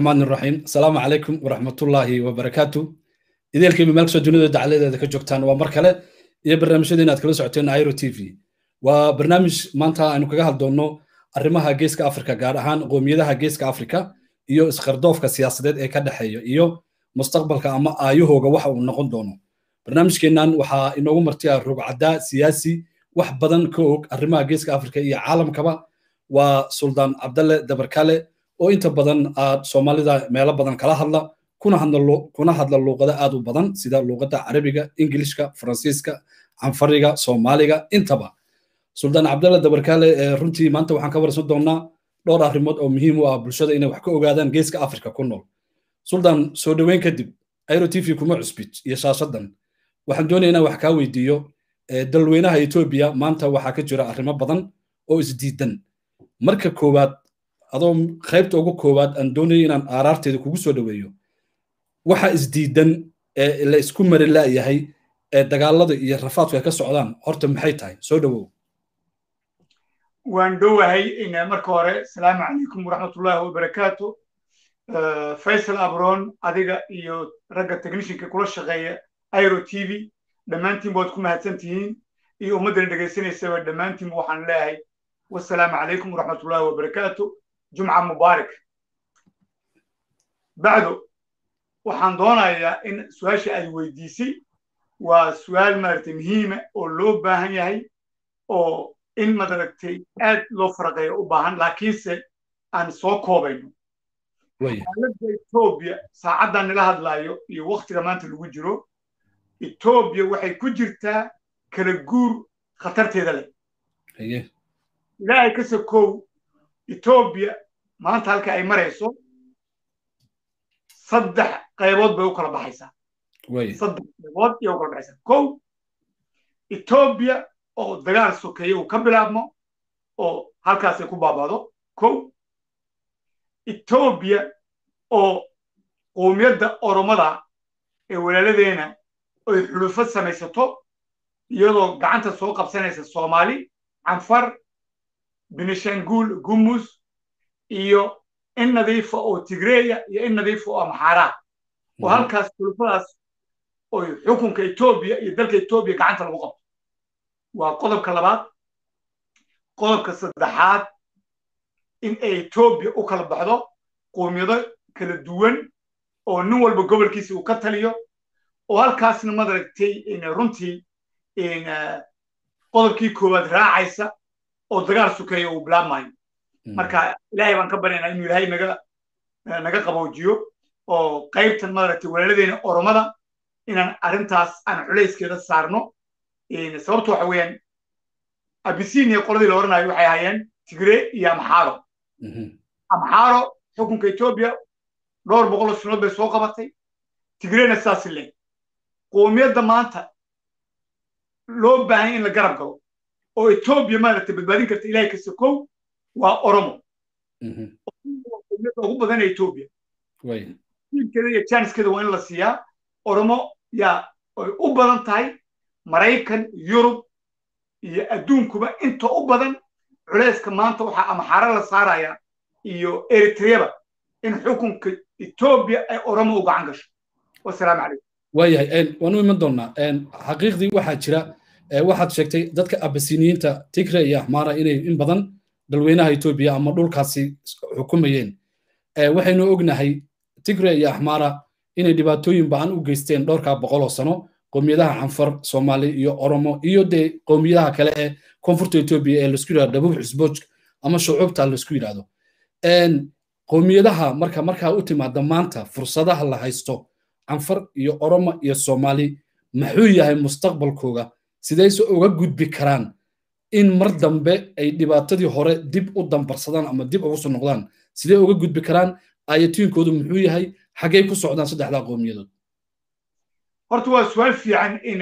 raxmaan raxiim asalaamu calaykum waraxmatullaahi wabarakaatu ideelkiiba meel ka soo dunida dacaladeeda ka joogtaan waa mar kale iyo barnaamijyada aad kala socoteen airo t v. Waa barnaamij maanta aynu kaga haddoonno arrimaha geeska africa gaar ahaan qoomiyadaha geeska africa iyo isqardoofka siyaasadeed ee ka dhexeeya iyo mustaqbalka ama aayahooga waxa uu noqon doono. Barnaamijkeennan waxaa inoogu martiya rugcadda siyaasi wax badan ka og arrimaha geeska africa iyo caalamkaba. Waa suldaan cabdalle dabarkale oo inta badan aad soomaalida meelo badan kala hadla kuna hadla luuqado aad u badan sida luuqadda carabiga ingilishka faransiiska canfariga soomaaliga intaba. Suldaan cabdalle dabarkale runtii maanta waxaan ka warsan doonnaa dhowr arrimood oo muhiim u ah bulshada inay wax ka ogaadaan geeska afrika ku nool. Suldaan soo dhoweyn kadib airo t v kuma cusbid iyo shaashadan waxaan doonaya inaan wax kaa weydiiyo dalweynaha etoobiya maanta waxaa ka jira arrimo badan oo isdiidan marka koowaad adoo qaybta ugu koowaad aan doonaya inaan aaraarteeda kugu soo dhoweeyo waxa isdiidan ee la isku mari la'yahay ee dagaalada iyo rafaadku ay ka socdaan horta maxay tahay? Soo dhowow waan dhowahay marka hore asalaamu calaykum waraxmatullaahi wabarakaatu. Faysal abron adiga iyo ragga technishinka kula shaqeeya airo t v dhammaantiin waad ku mahadsan tihiin iyo ummaddana dhegaysanaysaba dhammaantiin waxaan leeyahay. Wasalaamu calaykum waraxmatullaahi wabarakaatu jumca mubaarak bacdo waxaan doonayaa in su'aasha aad weydiisay waa su'aal maaragtay muhiima oo loo baahan yahay oo in madaragtay aad loo faraqeeyo u baahan laakiinse aan soo koobayno xaaladda etoobiya saacaddan nila hadlaayo iyo waktiga maanta lagu jiro etoobiya waxay ku jirtaa kala guur khatarteeda leh ilaahay ka sokow etoobiya maanta halka ay marayso saddex qaybood bay u kala baxaysaa saddex qaybood iyo u kala baxaysaa kow etoobiya oo dagaal sokeeye uu ka bilaabmo oo halkaasay ku baabado kow etoobiya oo qowmiyadda oromada ee walaaladeena oy xulufad samaysato iyadoo gacanta soo qabsanaysa soomaali canfar binishanguul gumus iyo in nadiifa oo tigreeya iyo in nadiifa oo amxaaraa oo halkaas xulufadaas oy xukunka etoobiya iyo dalka etoobiya gacanta lagu qabto. Waa qodobka labaad. Qodobka saddexaad in ay etoobiya u kala baxdo qowmiyado kala duwan oo nin walba gobolkiisa uu ka taliyo. Oo halkaasna madaragtay runtii qodobkii koowaad raacaysa oo dagaal sukeeya uu bilaabmayo marka ilaahay baan ka baryaynaa inuu ilaahay naga naga qaboojiyo oo qaybtan madaragtay walaaladeena oromada inaan arrintaas aan culayskeeda saarno. Sababtu waxa weeyaan abisinia qoladii la oranayo waxay ahaayeen tigre iyo amxaaro amxaaro xukunka etoobiya dhowr boqol oo sanood bay soo qabatay. Tigrena saas le qowmiyadda maanta loo baahan in la garab galo oo etoobiya maaragtay badbaadin karta ilahay ka sokow waa oromo. Qowmiyadda ugu badan ee etoobiya tiilkeeda iyo janiskeeda waa in la siiyaa. Oromo yaa ay u badan tahay maraykan yurub iyo adduunkuba. Inta u badan culayska maanta waxaa amxaaro la saaraya iyo eritreyaba in xukunka etoobiya ay oromo u gacan gasho. Wasalaamu calaykum waayahay waanu iman doonnaa xaqiiqdii waxaa jira waxaad sheegtay dadka abasiniyiinta tigre iyo axmaara inay in badan dalweynaha etoobiya ama dhulkaasi xukumayeen. Waxaynu ognahay tigre iyo axmaara inay dhibaatooyin ba'an u geysteen dhowrkaa boqol oo sano qowmiyadaha canfar soomaali iyo oromo iyo dee qowmiyadaha kale ee koonfurta etoobiya ee la isku yidhahdo dhabuub xisbooj ama shucuubta la isku yidhahdo qowmiyadaha marka markaa u timaada maanta fursadaha la haysto canfar iyo oromo iyo soomaali muxuu yahay mustaqbalkooga sidayse uga gudbi karaan in mar dambe ay dhibaatadii hore dib u dambarsadaan ama dib ugu soo noqdaan? Sidee uga gudbi karaan? Ayatiinkoodu muxuu yahay xaggay ku socdaan saddexdaa qowmiyadood horta waa su'aal fiican in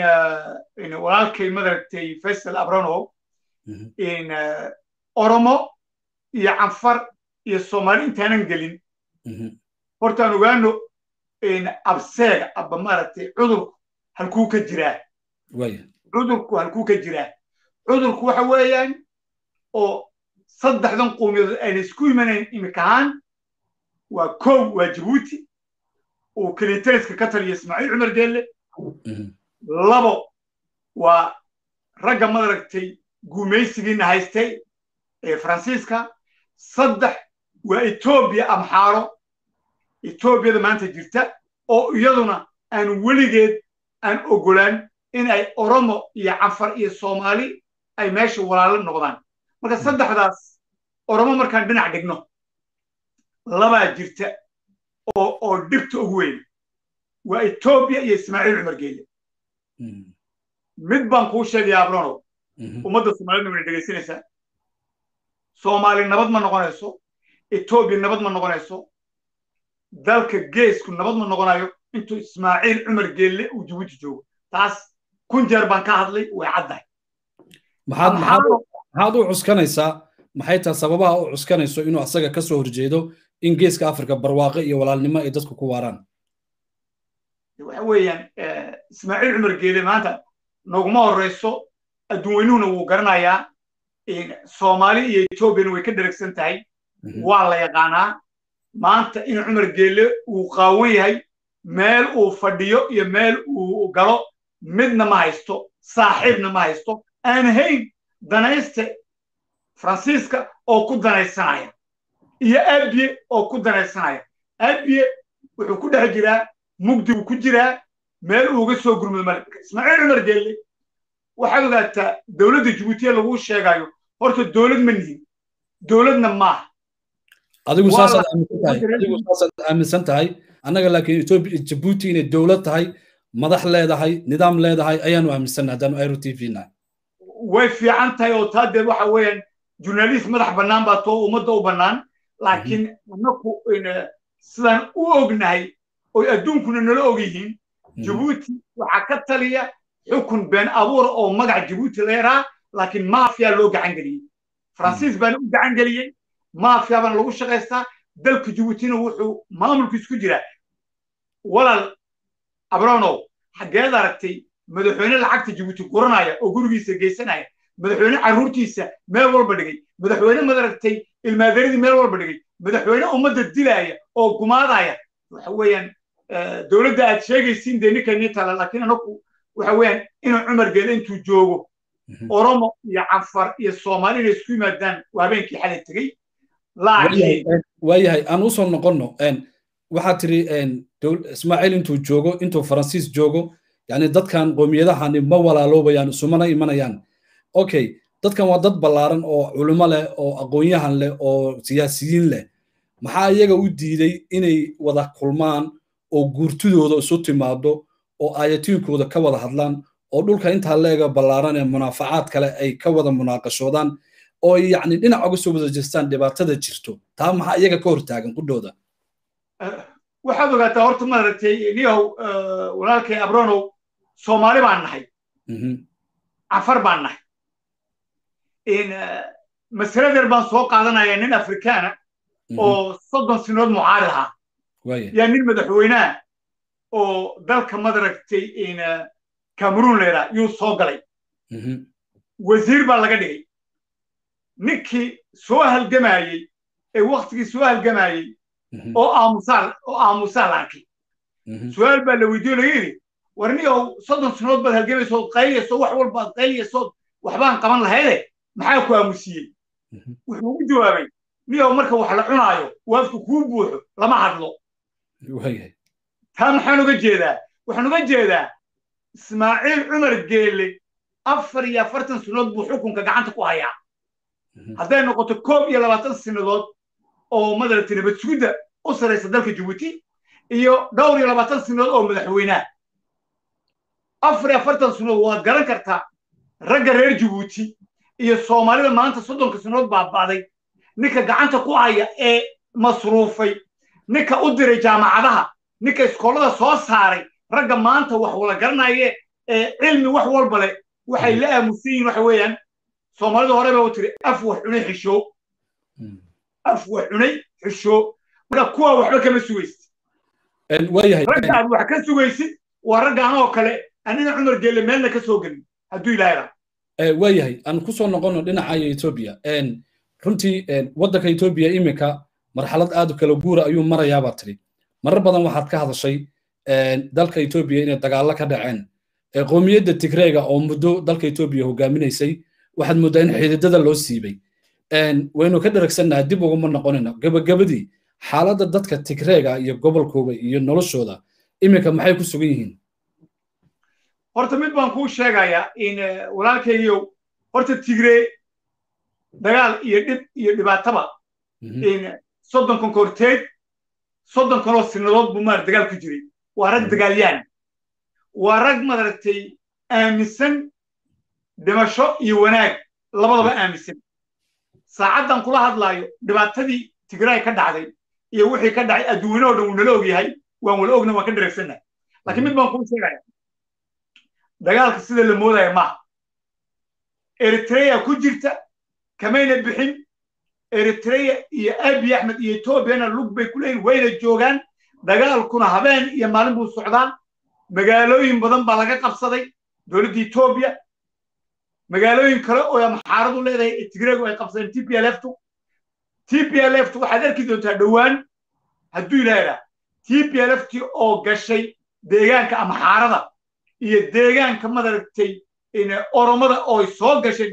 in walaalkay madaragtay faysal abranow in oromo iyo canfar iyo soomaali intaanan gelin. Hortaan ogaano abseega aba maaragtay cudurku halkuu ka jiraa cudurku halkuu ka jiraa cudurku waxa weeyaan oo saddexdan qowmiyadood ayna isku imanayn imika ahaan waa kow waa jabuuti uu kelitaliska ka taliya ismaaciil cumar geelle labo waa ragga madaragtay gumaysigiina haystay ee faransiiska. Saddex waa etoobiya amxaaro. Etoobiyada maanta jirta oo iyaduna aan weligeed aan ogolaan in ay oromo iyo canfar iyo soomaali ay meesha walaalo noqdaan. Marka saddexdaas oromo markaan dhinac dhigno labaa jirta oo oo dhibta ugu weyn waa etoobiya iyo ismaaciil cumar geelle mid baan kuu sheegaya abronow ummadda soomaalida wayna dhegaysanaysaa soomaali nabad ma noqonayso etoobiya nabad ma noqonayso dalka geesku nabad ma noqonayo intuu ismaaciil cumar geelle uu jabuuti joogo. Taas kun jeer baan ka hadlay way caddahay. Maxaad u cuskanaysaa maxay tahay sababaha u cuskanayso inuu asaga ka soo horjeedo in geeska afrika barwaaqe iyo walaalnimo ay dadku ku waaraan? Waxa weeyaan ismaaciil cumar geele maanta noguma horreyso adduun weynuhuna wuu garanayaa soomaali iyo etoobiyana way ka dheragsan tahay. Waa la yaqaanaa. Maanta in cumar geelle uu qaawan yahay meel uu fadhiyo iyo meel uu galo midna ma haysto saaxiibna ma haysto aan hayn danayste faransiiska oo ku danaysanaya iyo abiye oo ku danaysanaya. Abiye wuxuu ku dhex jiraa mugdi uu ku jiraa meel uuga soo gurmado male ismaaciil cumar geelle waxaad ogaataa dowladda jabuutiya laguu sheegayo horta dowlad ma nihin dowladna maaha adigu saasaad aaminsan tahay annaga laakiin jabuuti inay dowlad tahay madax leedahay nidaam leedahay ayaanu aaminsanna haddaanu airo t v nahay. Way fiican tahay oo taa dee waxa weeyaan jurnalist madax bannaan baa too ummadda u bannaan laakiin annaku sidaan u ognahay oy adduunkuna nala og yihiin jabuuti waxaa ka taliya xukun been abuura oo magac jabuuti leeraa laakiin maafiya loo gacan geliyey. Faransiis baana u gacan geliyey maafiya baana lagu shaqaystaa dalka jabuutina wuxuu maamulkiis ku jiraa. Walaal abronow xaggeed aragtay madaxweyne lacagta jabuuti guranaya oo gurigiisa geysanaya madaxweyne carruurtiisa meel walba dhigay madaxweyne madaragtay ilmaadaradii meel walba dhigay madaxweyne ummadda dilaaya oo gumaadaya waxa weeyaan dowladda aad sheegaysiin dee ninkaynii tala laakiin anaku waxa weeyaan inuu cumar geele intuu joogo oromo iyo canfar iyo soomaali inay isku yimaadaan waa habeenkii xalay tegey waayahay aan u soo noqonno waxaad tiri ismaaciil intuu joogo intuu faransiis joogo yani dadkan qoomiyadahani ma walaaloobayaan isumana imanayaan. Okay dadkan waa dad ballaaran oo culimo leh oo aqoon-yahan leh oo siyaasiyiin leh. Maxaa iyaga u diiday inay wada kulmaan oo guurtidooda isu timaado oo aayatiinkooda ka wada hadlaan oo dhulka intaa leega ballaaran ee munaafacaad kale ay ka wada munaaqashoodaan oo yacni dhinac uga soo wada jeestaan dhibaatada jirto? Taa maxaa iyaga ka hortaagan qudhooda waxaad ogaataa horta maaragtay niyow walaalkay abronow soomaali baan nahay. Canfar baan nahay. Masaladeer baan soo qaadanaya nin afrikaana oo soddon sinood mucaarad ahaa. Yaa nin madaxweynaha oo dalka madaragtay cameroon leeraa yuu soo galay. Wasiir baa laga dhigay. Ninkii soo halgamayey ee waktigii soo halgamayey oo aamusaa oo aamusaa la arkay su'aal baa la weydiiyo laga yidhi war niyow soddon sinood baad halgamaysood qayliyayso wax walbaad qayliyaysood waxbaan qaban lahayde maxaa ku aamusiyey wuxuu ugu jawaabay niyow marka wax la cunaayo waafku kuu buuxo lama hadlo. Taa maxaan uga jeedaa waxaan uga jeedaa ismaaciil cumar geelle afar iyo afartan sinadood buu xukunka gacanta ku hayaa. Hadday noqoto koob iyo labaatan sinadood oo madaragtay nabad sugidda u saraysa dalka jabuuti iyo dhowr iyo labaatan sinadood oo madaxweynaha afar iyo afartan sinadood waad garan kartaa ragga reer jabuuti iyo soomaalida maanta soddonka sinadood baaba'day ninka gacanta ku haya ee masruufay ninka u diray jaamacadaha ninka iskoolada soo saaray ragga maanta wax wala garanaye ee cilmi wax walba leh waxay la aamusan yihiin waxa weeyaan. Soomaalida hore ba u tiri af wax cunay xishoo af wax cunay xishoo marka kuwa waxba kama sugaysid. Ragga aad wax ka sugaysid waa ragga anoo kale anina cumar geelle meelna ka soo gelin hadduu ilaahay waayahay aan ku soo noqono dhinaca etoobiya runtii waddanka etoobiya iminka marxalad aad u kala guura ayuu marayaabaa tiri. Marar badan waxaad ka hadashay dalka etoobiya inay dagaallo ka dhaceen. Qowmiyadda tigreega oo muddo dalka etoobiya hogaaminaysay waxaad mooddaa in xididada loo siibay waynu ka dharagsannaha dib uguma noqonayna gabagabadii xaaladda dadka tigreega iyo gobolkooda iyo noloshooda iminka maxay ku sugan yihiin? Horta mid baan kuu sheegayaa in walaalkaygiyow horta tigree dagaal iyo dhib iyo dhibaataba in soddonkan korteed soddon kanoo sinadood buu maar dagaal ku jiray. Waa rag dagaalyaan. Waa rag madaragtay aaminsan dhimasho iyo wanaag labadaba aaminsan saacaddan kula hadlaayo dhibaatadii tigraay ka dhacday iyo wixii ka dhacay adduunyane oo dhan wuu ogyahay waan wala ogna waan ka dareegsannahay laakiin mid baan kuu sheegaya dagaalka sida la moodaya maaha. Eritrea ku jirta kamayna bixin eritrea iyo abiy axmed iyo etoobiyana lug bay ku leeyihiin wayna joogaan dagaalkuna habeen iyo maalin buu socdaa magaalooyin badan baa laga qabsaday dowladda etoobiya magaalooyin kale oo maxaaradu leedahay tigreegu ay qabsadeen t p l f tu t p l f tu waxaad arki doontaa dhowaan. Hadduu ilaahaa t p l f ti oo gashay deegaanka amxaarada iyo deegaanka madaragtay oromada oo soo gashay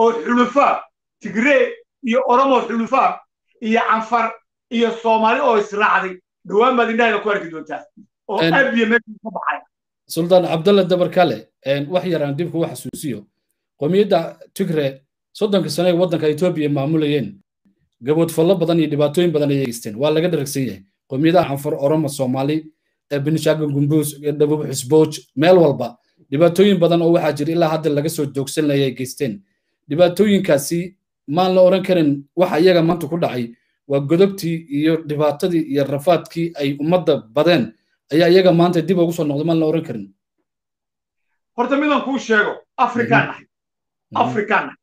oo xulufaa tigree iyo oromo xulufaa iyo canfar iyo soomaali oo israacday. Dhowaan baad indhahayda ku arki doontaa. Oo abiya meesha ka baxaya suldaan cabdalla dabarkale wax yaraan dib kugu xasuusiyo qowmiyadda tigre soddonka sane ee waddanka etoobiya maamulayeen. Gaboodfallo badan iyo dhibaatooyin badan ayay geysteen. Waa laga dharagsan yahay qowmiyadaha canfar oromo soomaali benishaagan gumbuus dhabuub xisbooj meel walba. Dhibaatooyin badan oo waxaa jira ilaa hadda laga soo joogsan laya ay geysteen. Dhibaatooyinkaasi maan la odhan karin waxa iyaga maanta ku dhacay. Waa godobtii iyo dhibaatadii iyo rafaadkii ay ummadda badeen. Ayaa iyaga maanta dib ugu soo noqday maan la odhan karin. Horta midaan kuu sheego afrikaan nahay afrikaan nahay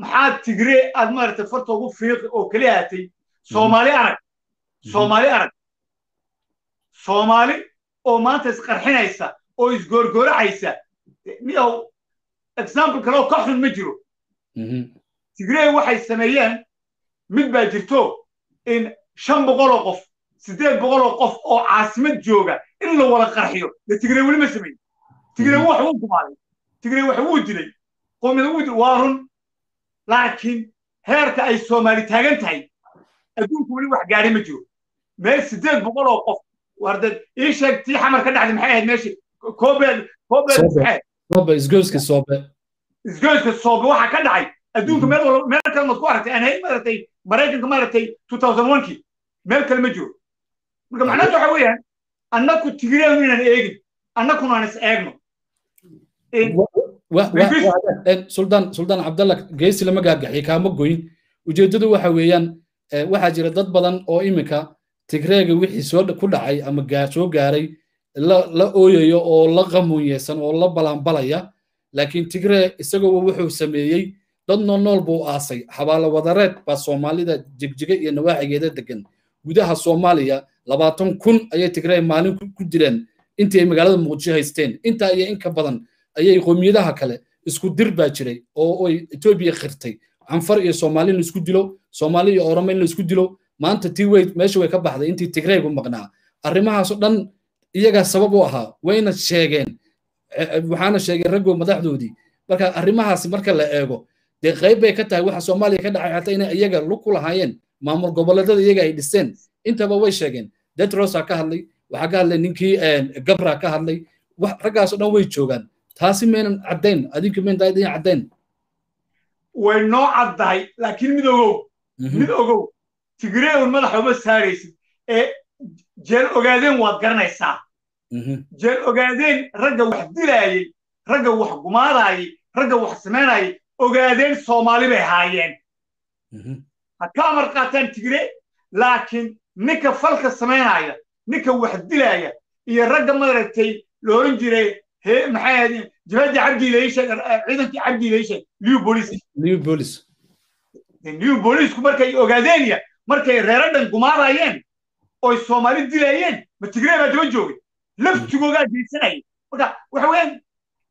maxaad tigree aad maaragtay farta ugu fiiqi oo keli ahatay soomaali arag soomaali arag soomaali oo maanta isqarxinaysa oo isgoorgooracaysa miyow example kale oo ka xun ma jiro tigree waxay sameeyeen mid baa jirto in shan boqoloo qof siddeed boqoloo qof oo caasimad jooga in la wada qarxiyo dee tigree weli ma sameyn tigree wax wuu gumaaday tigree wax wuu dilay. Qoomiyada wuu dilay waa run. Laakiin heerka ay soomaali taagan tahay adduunku weli wax gaadhay ma jiro. Meel siddeed boqoloo qof warde ii sheeg tii xamar ka dhacday maxay ahayd meeshii? Koobeel koobeel soobe. isgoyska soobe. Isgoyska soobe waxaa ka dhacay. Adduunka meel walba meel kale maad ku aragtay aan hayn maaragtay maraykanka maaragtay two thousand one kii meel kale ma jiro. Marka macnaheedu waxa weeyaan annaku tigreenu inaan eegin annakuna aan is eegno suldaan suldaan cabdalla geesi lama gaagaxiy kaama goyn. Ujeeddadu waxa weeyaan waxaa jira dad badan oo iminka tigreega wixii soo ku dhacay ama soo gaaray la ooyayo oo la qamuunyeysan oo la balanbalaya laakiin tigree isagoo wuxuu sameeyey dad nool nool buu aasay. Xabaalo wadareed baa soomaalida jigjiga iyo nawaaxigeeda degan gudaha soomaaliya labaatan kun ayay tigree maalin ku dileen intii ay magaalada muqdisho haysteen intaa iyo in ka badan ayay qowmiyadaha kale isku dir baa jiray oo ay etoobiya khirtay canfar iyo soomaali in la isku dilo soomaali iyo oromo in la isku dilo. Maanta tii way meesha way ka baxday. Intii tigreegu maqnaa. Arrimahaasoo dhan iyagaa sabab u ahaa. Wayna sheegeen waxaana sheegeen raggoo madaxdoodii. Marka arrimahaasi marka la eego dee qayb bay ka tahay waxa soomaaliya ka dhacay xataa inay iyaga lug ku lahaayeen. Maamul goboleedada iyaga ay dhiseen intaba way sheegeen. Detrosa ka hadlay waxaa ka hadlay ninkii gabra ka hadlay. Raggaasoo dhan way joogaan taasi maynan caddayn adinku mayntaa idin caddayn. Way noo caddahay laakiin mid ogow. Mid ogow. Tigree un madaxa uma saaraysid. Ee jeel ogaadeen waad garanaysaa. Jeel ogaadeen ragga wax dilaayey ragga wax gumaadaayey ragga wax samaynayay ogaadeen soomaali bay haayeen. Ha ka amar qaataan tigree laakiin ninka falka samaynaya ninka wax dilaaya iyo ragga maaragtay looran jiray he maxay ahayd? Jabadii cabdi leysheeg ciidankii cabdi liu bolis liu bolis liu bolisku markay ogaadeenya markay reero dhan gumaadayeen oy soomaali dilayeen ma tigree baa daba joogay. Laftigoogaa geysanayay. Marka waxa weeyaan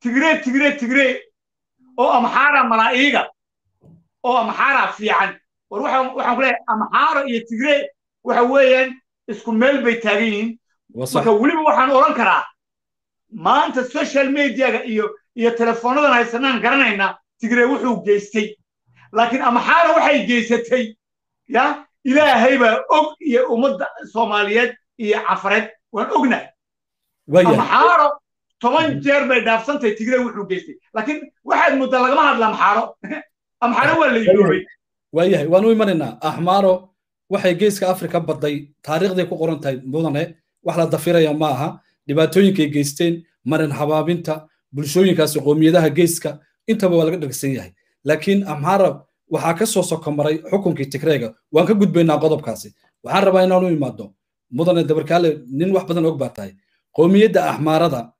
tigree tigree tigree oo amxaara malaa'iiga oo amxaara fiican. War waxaan ku leeyahay amxaaro iyo tigree waxa weeyaan isku meel bay taagan yihiin marka weliba waxaan odhan karaa maanta social mediaga iyo iyo telefoonnadan haysanaan garanaynaa tigree wuxuu geystay. Laakiin amxaaro waxay geysatay ya? Ilaahay baa og iyo ummadda soomaaliyeed iyo cafareed waan ognahay. Amxaaro toban jeer bay dhaafsantahay tigree wuxuu geystay. Laakiin waxaad muddaa lagama hadla amxaaro amxaaro waa la iloobay waayahay waan u imanaynaa. Axmaaro waxay geeska afrika badday taariikhday ku qoran tahay mudane wax la dafiraya ma aha dhibaatooyinkay geysteen marin habaabinta bulshooyinkaasi qoomiyadaha geeska intaba waa laga dhargsan yahay. Laakiin amxaara waxaa ka soo sokomaray xukunkii tigreega waan ka gudbaynaa qodobkaasi. Waxaan rabaa inaan u imaado. Mudane dabarkaale nin wax badan og baa tahay. Qoomiyadda axmaarada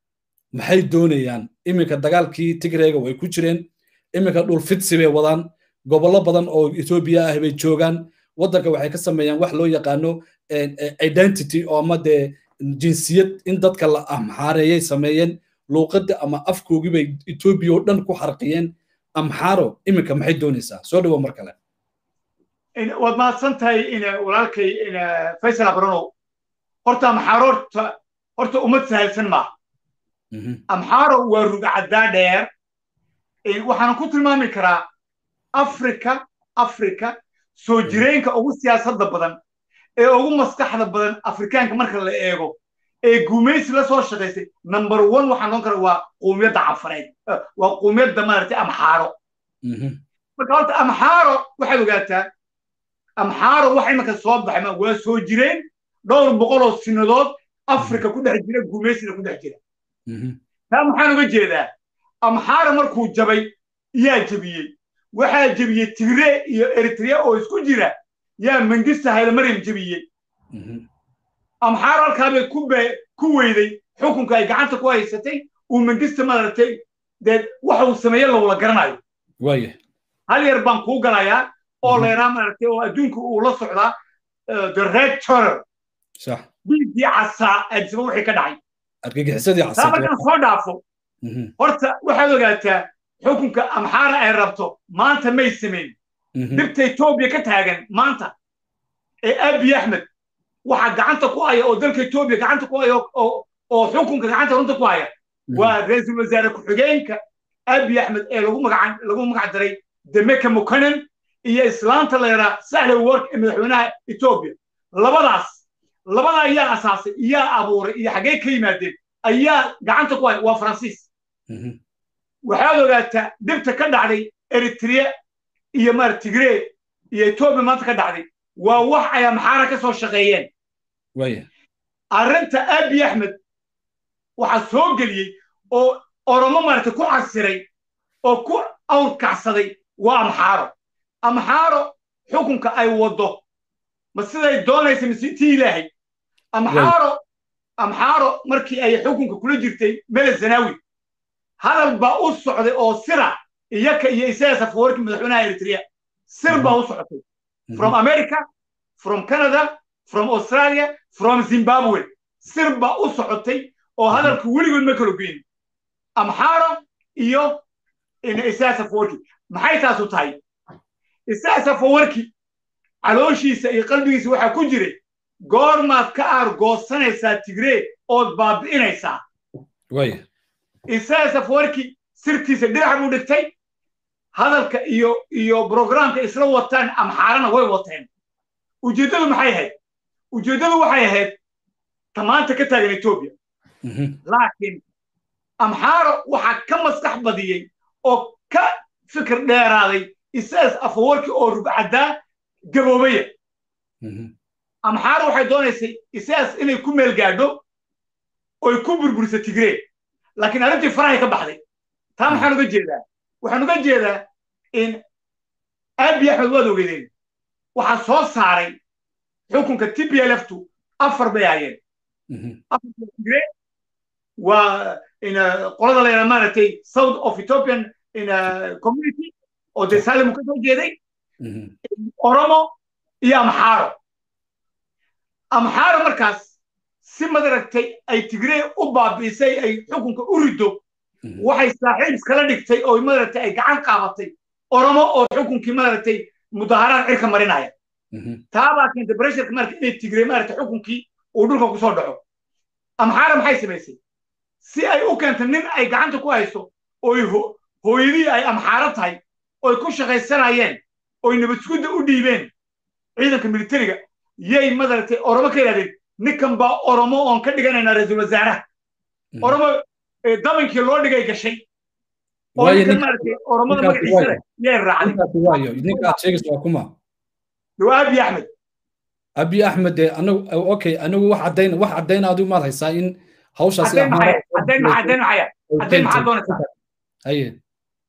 maxay doonayaan? Iminka dagaalkii tigreega way ku jireen. Iminka dhul fidsi bay wadaan. Gobollo badan oo etoobiya ah bay joogaan. Waddanka waxay ka sameeyaan wax loo yaqaano identity oo ama dee jinsiyad in dadka la amxaareeyay sameeyeen luuqadda ama afkoogii bay etoobiya oo dhan ku xarqiyeen. Amxaaro iminka maxay doonaysaa? Soo dhawo mar kale. Waad mahadsan tahay walaalkay faysal abranow. Horta amxaaro horta horta ummad sahalsan maaha amxaaro waa rugcaddaa dheer. Waxaan ku tilmaami karaa afrika afrika soo jireenka ugu siyaasadda badan ee ugu maskaxda badan afrikaanka marka la eego ee gumaysi la soo shaqaysay number one waxaan noon kara waa quumiyadda cafareed waa quumiyadda maaragtay amxaaro. Marka horta amxaaro waxaad ogaataa amxaaro wax imanka soo baxma waa soo jireen dhowr boqoloo sinadood afrika ku dhex jira gumaysina ku dhex jira. Taa maxaan uga jeedaa amxaaro markuu jabay yaa jebiyey waxaa jebiyey tigre iyo eritrea oo isku jira yaa mangista haylamaryam jebiyey. Amxaaro halkaa bay ku weyday xukunka ay gacanta ku haysatay uu mangista maaragtay dee waxa uu sameeye lowla garanayo. Hal yar baan kuu galayaa oo leeraa maaragtay oo adduunka uu la socdaa the red terror. Dhiiggii casaa aadisaba wixii ka dhacay. Taa markaan soo dhaafo. Horta waxaad ogaataa xukunka amxaara ay rabto maanta may samayn dhibta etoobiya ka taagan maanta ee abiy axmed waxa gacanta ku haya oo dalka etoobiya gacanta ku haya oo xukunka gacanta runta ku haya. Waa ra'iisul wasaare ku-xigeenka abiy axmed ee lagu magac daray demeka mukanen iyo islaanta la yaraa sahle work ee madaxweynaha etoobiya. Labadaas labada ayaa asaasay iyaa abuuray iyo xaggee ka yimaadeen ayaa gacanta ku haya. Waa faransiis. Waxaad ogaataa dhibta ka dhacday eritrea iyo maar tigree iyo etoobiya maanta ka dhacday waa wax ay amxaara ka soo shaqeeyeen. Arrinta abiy axmed waxaa soo geliyey oo oromo maaragtay ku casiray oo ku awrkacsaday waa amxaaro. Amxaaro xukunka ay waddo. Ma siday doonaysa mise tii ilaahay? Amxaaro amxaaro markii ay xukunka kula jirtay mele zanawi hadal baa u socday oo sira iyaka iyo isaga safawarki madaxweynaha eritrea. Sir baa u socotay. From america from canada from australia from zimbabwe. Sir baa u socotay oo hadalka weligood ma kala goyn amxaaro iyo isaga safawarki maxay taasu tahay? Isaga safawarki calooshiisa iyo qalbigiisa waxaa ku jiray goormaad ka aargoosanaysaa tigree ood baabi'inaysaa. Isaga safawarki sirtiisa dhinac buu dhigtay. Hadalka iyo iyo brograamka isla wataan amxaarana way wateen. Ujeeddadu maxay ahayd? Ujeeddadu waxay ahayd tamaanta ka taagan etoobiya. Laakiin amxaaro waxaa ka maskax badiyey oo ka fikir dheeraaday isaas afawarki oo rugcaddaa gaboobaya. Amxaaro waxay doonaysay isaas inay ku meel gaadho oy ku burburiso tigree laakiin arrintii farahay ka baxday taa maxaan uga jeedaa waxaan uga jeedaa in axmed waad ogeedeen waxaa soo saaray xukunka t b l f tu afar bay hayeen tigre waa qolada la yidhaha maaragtay south of ethiopian community oo dee salim uu ka soo jeeday. Oromo iyo amxaaro. Amxaaro markaas si madaragtay ay tigree u baabi'isay ay xukunka u riddo waxay saaxiib iskala dhigtay oo madaragtay ay gacan qaabatay oromo oo xukunkii madaragtay mudaharaad cirka marinaya. Taabaa keentay bresharka marka inay tigrey maarata xukunkii uu dhulka ku soo dhaco. Amxaara maxay samaysay? Si ay u keentay nin ay gacanta ku hayso oy hooyadii ay amxaaro tahay oy ku shaqaysanayeen oy nabadsugudda u dhiibeen ciidanka militariga yay madaragtay oromo ka yidhahdeen ninkan baa oromo oon ka dhiganaynaa ra'iisul wasaaraha. Oromo dabankii loo dhigay gashay oromada yay raacday abi axmed abi axmed dee anagu okay anagu wax caddayn wax adigu maad haysaa in hawshaasi maxaa doonaysaa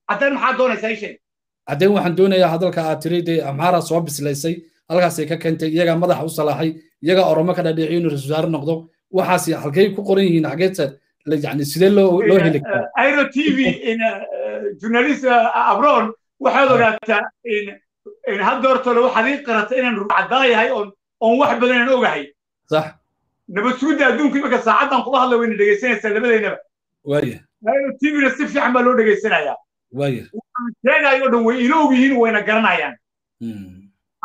maxaa doonaysaa waxaan doonayaa hadalka aad tiri dee amxaara soo bislaysay halkaasay ka keentay iyagaa madaxa u salaaxay iyagaa oromo ka dhadhiciyo inuu wasaare noqdo waxaasi halkay ku qoran yihiin xageedsa yani sidee loo loo heli karaa airo t v journalist abron waxaad ogaataa hadda hortole waxaad ii qarata inaan rucadaayahay oon oon wax badan aan ogahay sax nabadsugudda adduunka imika saacaddan kuba hadla wayna dhegaysanaysaa labadeynaba waaya airo t v-na si fiican baa loo dhegaysanayaa waaya sheegayo o dhan way iloog yihiin wayna garanayaan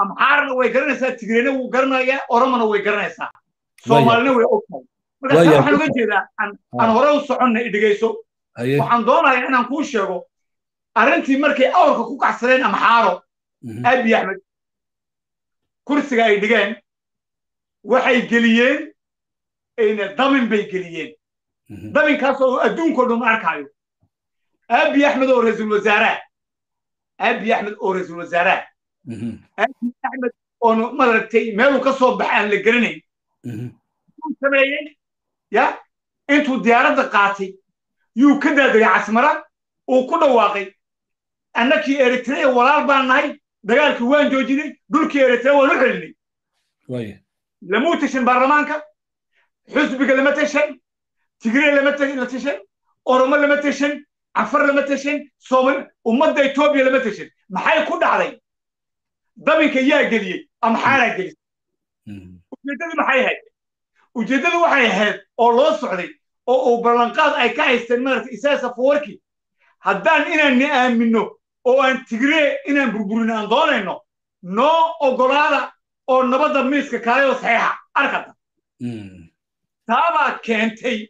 amxaarna way garanaysaa tigreyna wuu garanayaa oromona way garanaysaa soomaalina way ogtahay markaas waxaan uga jeedaa aan hore u soconna idhegayso waxaan doonayaa inaan kuu sheego arrintii markay awrka ku kacsadeen amxaaro abi axmed kursiga ay dhigeen waxay geliyeen damin bay geliyeen. Daminkaas oo adduunkao dhan arkaayo. Abi axmed oo ra'iisul wasaaraha abi axmed oo ra'iisul wasaaraha abi axmed oon madaragtay meeluu ka soo baxa aan la garanayn. Sameeyey ya intuu diyaaradda qaatay yuu ka daadegay casmara uu ku dhawaaqay. Annakii eritrea walaal baan nahay dagaalkii waan joojinay dhulkii eritrea waan u celinay lamuu tashan baarlamaanka xusbiga lama tashan tigree lama tashan oromo lama tashan cafar lama tashan soomali ummadda etoobiya lama tashan maxay ku dhacday? Dabinka yaa geliyey amxaaraa gelisay ujeeddadu maxay ahayd ujeeddadu waxay ahayd oo loo socday oo uu ballanqaad ay ka haysteen maarata isaasa fawarki haddaan inaanni aaminno oo aan tigree inaan burburino aan doonayno noo oggolaada oo nabadda miiska kaayoo saxiixa arkata taabaa keentay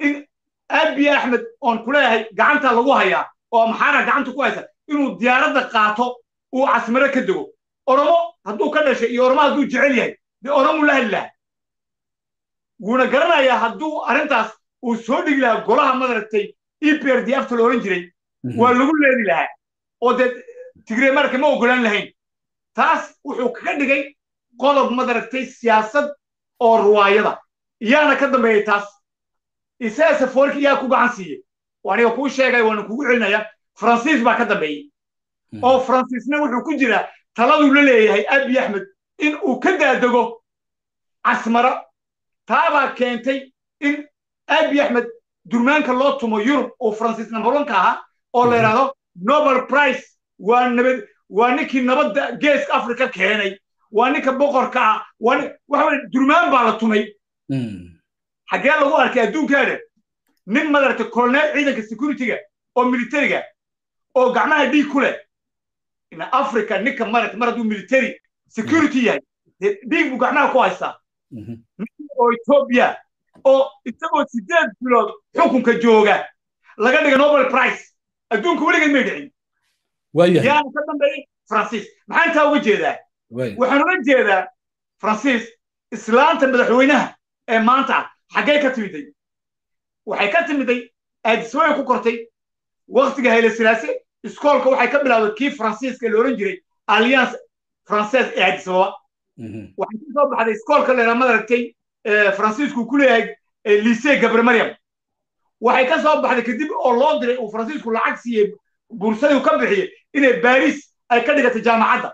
in abi axmed oon ku leeyahay gacanta lagu hayaa oo amxaara gacanta ku haysa inuu diyaaradda qaato uu casmare ka dego. Oromo hadduu ka dhashay iyo oromo hadduu jecel yahay dee oromuu la hadli lahaa wuuna garanayaa hadduu arrintaas uu soo dhigi lahaa golaha madaragtay d afta la odhan jiray waa lagu leedi lahaa. Oo dee tigree marka ma oggolaan lahayn. Taas wuxuu kaga dhigay qodob madaragtay siyaasad oo ruwaayada. Iyaana ka dambeeyey taas. Isaga safoorki iyaa ku gacan siiyey. Aniga kuu sheegay waana kugu celinaya faransiis baa ka dambeeyey. Oo faransiisna wuxuu ku jiraa taladuu la leeyahay abi axmed in uu ka daadego casmara taabaa keentay in abi axmed durmaanka loo tumo yurub oo faransiis nambaronka ahaa oo la yidhahdo nobel price waa nabad waa ninkii nabadda geeska africa keenay. Waa ninka boqorka ah. Waa waxa durmaan baa la tumay. Xaggee lagu arkay adduunkaada nin madaragtay colonel ciidanka securityga oo militariga oo gacmaha dhiig ku leh. Africa ninka marat mar hadduu military security yahay dee dhiig buu gacmaha ku haystaa oo etoobiya oo isagoo sideed bilood xukunka jooga laga dhiga nobel price adduunka weligeed may dhicin yaana ka dambeeyey faransiis maxaa intaa uga jeedaa waxaan uga jeedaa faransiis islaanta madaxweynaha ee maanta ah xaggee ka timiday waxay ka timiday aadisway ku kortay waktiga hayle silaase iskoolka waxay ka bilaawday kii faransiiska la odhan jiray alliance française ee aadisababa waxay ka soo baxday iskoolka leeraa madaragtay faransiisku ku leeyahay lycee gabre maryam. Waxay ka soo baxday kadib oo loo diray uu faransiisku lacag siiyey bursadii ka bixiyey inay baris ay ka dhigatay jaamacadda.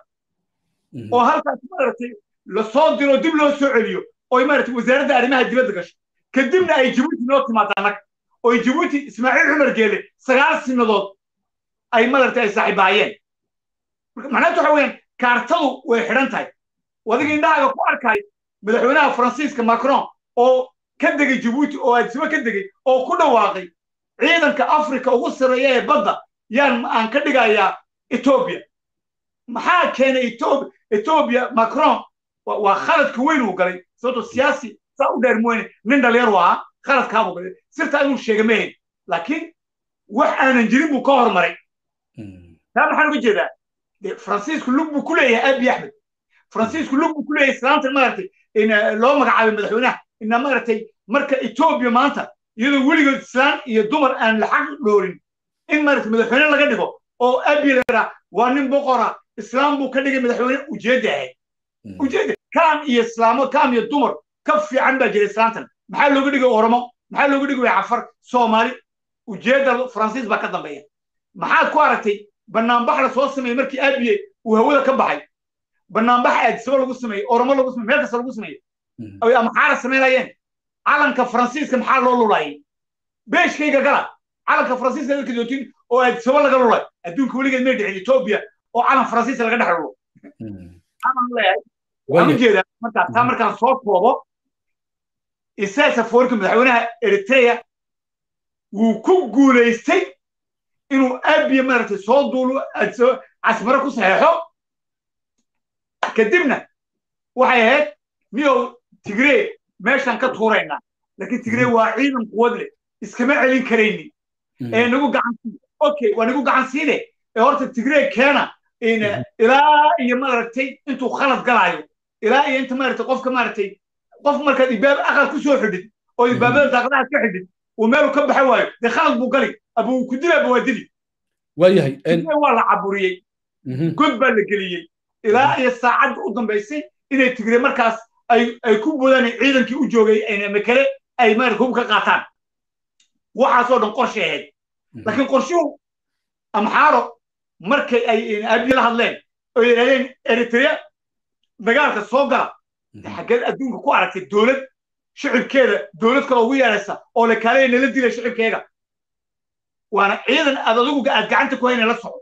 Oo halkaas maaragtay la soo diro dib loo soo celiyo oy maaragtay wasaaradda arrimaha dibadda gasho kadibna ay jibuuti noo timaada annaga oo jibuuti ismaaciil cumar geele sagaal sinadood ay maaragtay ay saaxiibaayeen. Macnaheetu waxa weeyaan kaartadu way xidhan tahay. Adiga indhahaaga ku arkay madaxweynaha faransiiska macron oo ka degay jibuuti oo aadisimo ka degay oo ku dhawaaqay ciidanka africa ugu sarreeya ee badda yaan aan ka dhigayaa etoobiya maxaa keenay etoobiya macron? Waa khaladka weyn uu galay sababto siyaasi saa u dheer mooyne nin dhalinyar u ahaa khaladkaabuu galay. Sirtaa inuu sheega ma hayn laakiin wax aanan jirin buu ka hormaray. Taa maxaan uga jeedaa faransiisku lug buu ku leeyahay abi axmed faransiisku lug buu ku leeyahay islaamtan maaragtay loo magacaabay madaxweynaha. Ina maaragtay marka etoobiya maanta iyadoo weligood islaan iyo dumar aan la xaq dhoorin. In maaragtay madaxweyne laga dhigo oo abi la waa nin boqora islaam buu ka dhigay madaxweyne. Ujeedda ahayd ujeedda kaam iyo islaamo kaam iyo dumar ka fiican baa jira islaantan maxaa looga dhigay oromo? Maxaa looga dhigay cafar soomaali? Ujeedda faransiis baa ka dambeeya. Maxaad ku aragtay banaanbax la soo sameeyey markii abiye uu hawada ka baxay banaanbax aadisabo lagu sameeyey oromo lagu sameeyey meel kasta lagu sameeyey. Ay amaxaara samaynayeen calanka faransiiska maxaa loo lulayay beeshkayga gala. Calanka faransiiska dadka jootiin oo aadisabo laga lulay adduunka weligeed may dhicin etoobiya oo calan faransiiska laga dhex lulo leeyahay. Waxaan u jeedaa markaa taa markaan soo koobo foorka madaxweynaha eritrea wuu ku guulaystay inuu abiya maaragtay soo duulo casmaro ku saxeexo kadibna waxay ahayd miyow tigree meeshaan ka tuuraynaa laakiin tigree waa ciidan quwad leh iskama celin karaynin ee nagu gacansiide okay waa nagu gacansiide ee horta tigree keena ilaa iyo maaragtay intuu khalad galaayo. Ilaa iyo inta maaragtay qofka maaragtay qof markaad ibaab aqal ku soo xidhid oo ibaabada daaqadaha ka xidhid uu meelu ka baxa waayo. Dee khalad buu gali aba uu ku dila aba waa dili waayahay waa la caburiyey. God baa la geliyey ilaa iyo saacadda u dambaysay inay tigree markaas ay ku boodaan ciidankii u joogay makale ay maaragtay hub ka qaataan. Waxaasoo dhan qorshay ahayd. Laakiin qorshuhu amxaaro markay ay abiye la hadleen oo yidhahdeen eritrea dagaalka soo gala. Xaggeed adduunka ku aragtay dowlad shicibkeeda dowlad kale ugu yeeraysa oo la kaalaya nala dilay shicibkeega. Waana ciidan aad adigu aad gacanta ku hayna la soco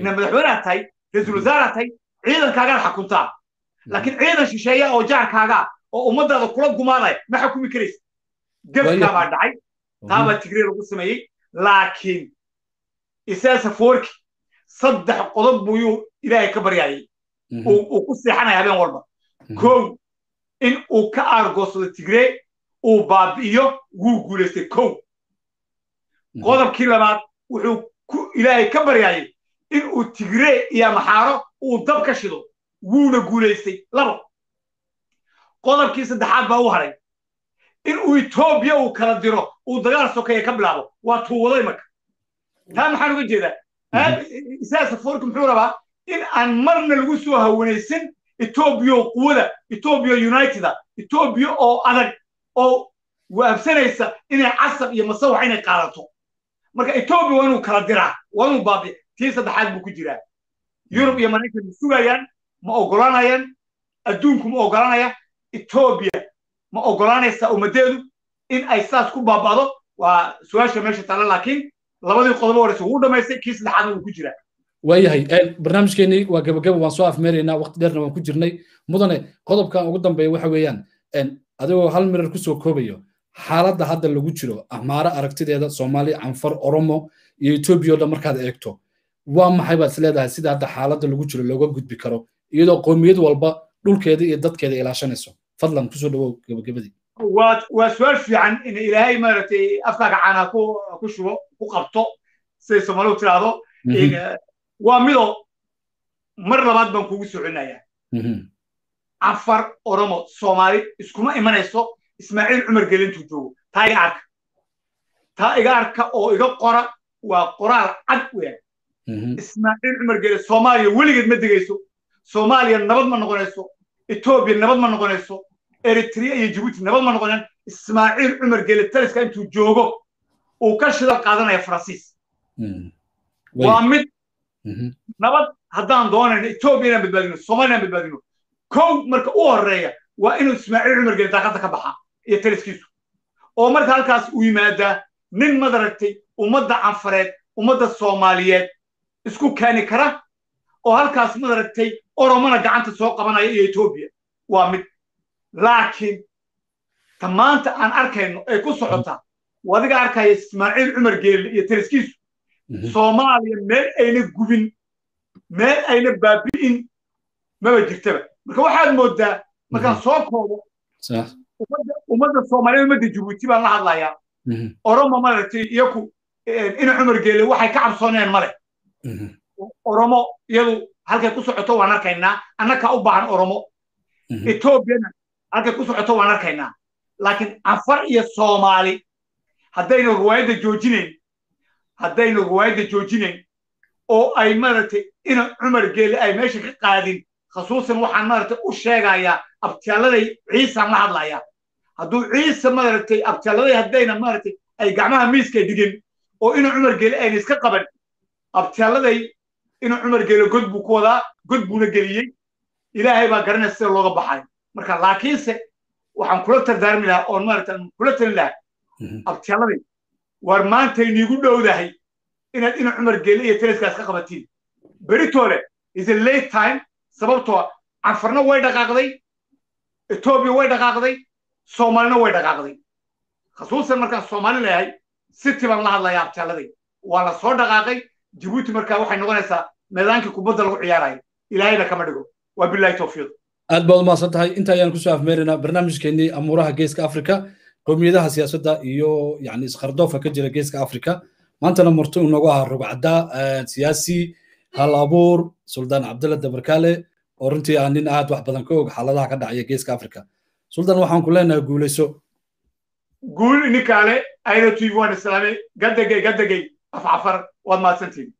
ina madaxweyneha tahay ra'iisul wasaaraha tahay ciidankaagaad xakuntaa laakiin ciidan shisheeya oo jaarkaaga oo ummadaada kula gumaanaya ma xukumi karaysa gefkaa baa dhacay. Taabaa tigree lagu sameeyey. Laakiin isaasa foorki saddex qodob buyuu ilaahay ka baryaayay uu ku seexanaya habeen walba. Kow in uu ka aargoosado tigree uu baabi'iyo wuu guulaystay kow. Qodobkii labaad wuxuu ku ilaahay ka baryaayay in uu tigree iyo amaxaaro uu dab ka shido wuuna guulaystay labo qodobkii saddexaad baa u haray. In uu etoobiya uu kala diro uu dagaal sokeeye ka bilaabo waa tuuwaday marka. Taa maxaan uga jeedaa? Foorki muxuu rabaa? In aan marna lagu soo hawanaysin etoobiya oo quwada etoobiya uniteda etoobiya oo adag oo waabsanaysa inay casab iyo masawax inay qaadato. Marka etoobiya waa inuu kala diraa waa inuu baabiya tii saddexaad buu ku jiraa yurub iyo maraykan ma sugayaan ma oggolaanayaan. Adduunku ma oggolanaya etoobiya ma oggolaanaysa ummaddeedu in ay saas ku baaba'do. Waa su'aasha meesha taalla laakiin labadii qodobo horeysa wuu dhamaystay kii saddexaadna wuu ku jiraa waayahay barnaamijkeenii waa gabagaba waan soo afmeeraynaa waqti dheerna waan ku jirnay. Mudane qodobkan ugu dambeeya waxa weeyaan adigoo hal mirar ku soo koobayo xaaladda hadda lagu jiro ahmaaro aragtideeda soomaali canfar oromo iyo etoobiya o dhan markaad eegto waa maxay baad is leedahay sida hadda xaaladda lagu jiro looga gudbi karo? Iyadoo qoomiyad walba dhulkeeda iyo dadkeeda ilaashanayso. Fadlan ku soo dhawow gabagabadii. Waa su'aal fiican in ilaahay maaragtay afkaaga caanaa ku shubo ku qabto siday soomaalidu tiraahdo. Waa midoo mar labaad baan kugu soo celinayaa. Canfar oromo soomaali iskuma imanayso ismaaciil cumar gelintuu joogo. Taa iga arka. Taa iga arka oo iga qora waa qoraal cad weeyaan ismaaciil cumar gele soomaaliya weligeed ma degayso soomaaliya nabad ma noqonayso etoobiya nabad ma noqonayso eritrea iyo jibuuti nabad ma noqoneen ismaaciil cumar gele taliska intuu joogo uu ka shidal qaadanaya faransiis waa mid nabad haddaan doonayno etoobiya inaan badbaadino soomaaliya inaan badbaadino kow marka u horreeya waa inuu ismaaciil cumar gele daaqadda ka baxa iyo taliskiisu oo marka halkaas uu yimaadaa nin madaragtay ummadda canfareed ummadda soomaaliyeed isku keeni kara oo halkaas madaragtay oromona gacanta soo qabanaya iyo etoobiya waa mid. Laakiin ta maanta aan arkayno ay ku socotaa wadiga arkaya ismaaciil cumar geelle iyo taliskiisu soomaaliya meel ayna gubin meel ayna baabi'in maba jirtaba. Marka waxaad moodaa markaan soo koobo ummadda soomaaliyeed ummadda jabuuti baan la hadlayaa. Oromo maaragtay iyaku ina cumar geele waxay ka cabsooneen male oromo iyadu halkay ku socoto waan arkaynaa annakaa u baahan oromo. Etoobiyana halkay ku socoto waan arkaynaa laakiin anfar iyo soomaali haddayna ruwaayadda joojinayn haddayna ruwaayadda joojinayn oo ay maaragtay ina cumar geele ay meesha ka qaadin khasuusan waxaan maaragtay u sheegayaa abtiyaalladay ciisaan la hadlayaa. Hadduu ciise maaragtay abtiyaalladay haddayna maaragtay ay gacmaha miiska dhigin oo ina cumar geele ayna iska qaban abtiyaalladay ina cumar geele god buu ku wadaa god buuna geliyey. Ilaahay baa garanaya sida looga baxay. Marka laakiinse waxaan kula tardaarmi lahaa oon maaragtay kula talin lahaa abtiyaalladay war maantay niigu dhowdahay inaad ina cumar geele iyo taliskaas ka qabatiin. Beritoole is a late time? Sababtoo canfarna way dhaqaaqday etoobiya way dhaqaaqday soomaalina way dhaqaaqday. Khasuusan markaan soomaali leeyahay city baan la hadlayaa abtiyaalladay waa la soo dhaqaaqay jabuuti markaa waxay noqonaysaa meedaankii kubadda lagu ciyaaraya ilaahayna kama dhigo. Waa bilahi towfiiq aad baad umahadsan tahay. Inta ayaan ku soo afmeeraynaa barnaamijkeennii amuuraha geeska afrika qowmiyadaha siyaasadda iyo yani iskhardoofa ka jira geeska afrika. Maantana marti uu noogu ahaa rugcadda siyaasi hal abuur suldaan cabdalla dabarkaale oo runtii ah nin aad wax badan ka og xaaladaha ka dhacaya geeska afrika. Suldaan waxaan ku leenahay guulayso. Guul ninkaale ayna tuyib waan islaamay gadagay gadagay afcafar waad mahadsantiin